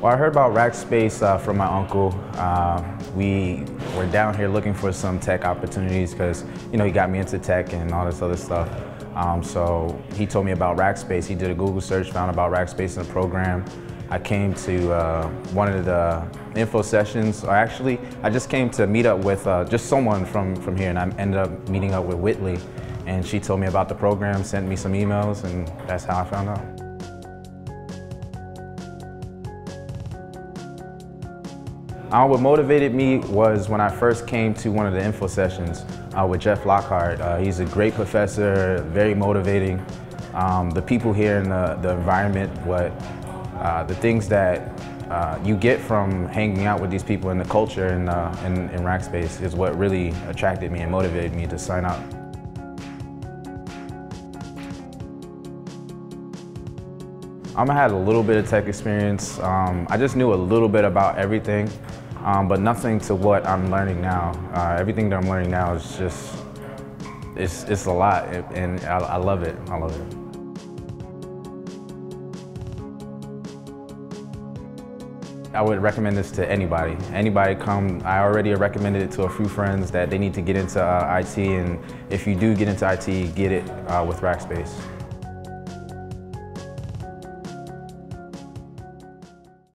Well, I heard about Rackspace uh, from my uncle. Uh, we were down here looking for some tech opportunities because, you know, he got me into tech and all this other stuff. Um, so he told me about Rackspace. He did a Google search, found about Rackspace in the program. I came to uh, one of the info sessions, or actually, I just came to meet up with uh, just someone from, from here, and I ended up meeting up with Whitley, and she told me about the program, sent me some emails, and that's how I found out. Uh, what motivated me was when I first came to one of the info sessions uh, with Jeff Lockhart. Uh, he's a great professor, very motivating. Um, the people here in the, the environment, what uh, the things that uh, you get from hanging out with these people and the culture in, uh, in, in Rackspace is what really attracted me and motivated me to sign up. Um, I had a little bit of tech experience. Um, I just knew a little bit about everything um, but nothing to what I'm learning now. Uh, everything that I'm learning now is just, it's, it's a lot, and I, I love it, I love it. I would recommend this to anybody. Anybody come, I already recommended it to a few friends that they need to get into uh, IT and if you do get into IT, get it uh, with Rackspace.